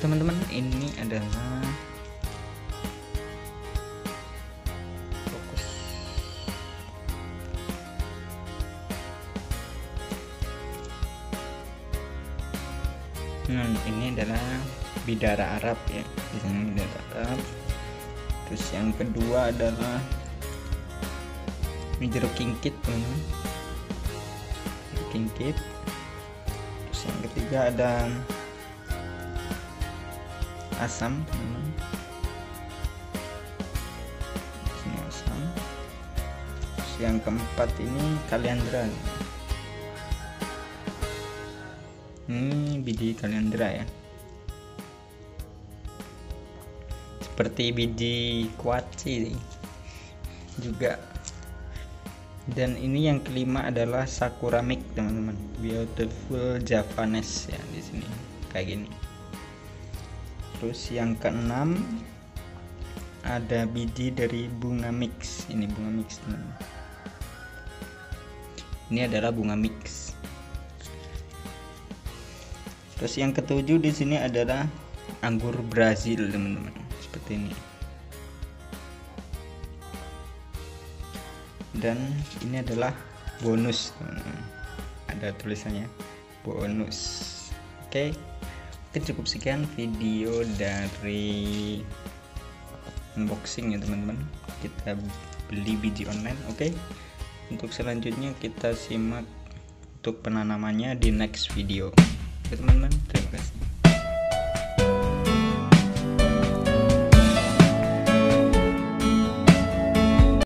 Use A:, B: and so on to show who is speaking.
A: teman-teman ini adalah fokus. Nah ini adalah bidara Arab ya. Di sini bidara Arab. Terus yang kedua adalah ini jeruk kingkit teman-teman. Jeruk kingkit. Terus yang ketiga ada asam teman-teman sini asam. Terus yang keempat ini kaliandra. Ini biji kaliandra ya. Seperti biji kuaci juga. Dan ini yang kelima adalah sakura mix teman-teman. Beautiful japanese ya di sini. Kayak gini terus yang keenam ada biji dari bunga mix. Ini bunga mix teman-teman ini adalah bunga mix. Terus yang ketujuh di sini adalah anggur Brazil teman-teman. Seperti ini. Dan ini adalah bonus teman-teman. Ada tulisannya bonus. Oke oke cukup sekian video dari unboxing ya teman-teman. Kita beli biji online oke? Untuk selanjutnya kita simak untuk penanamannya di next video. Oke teman-teman terima kasih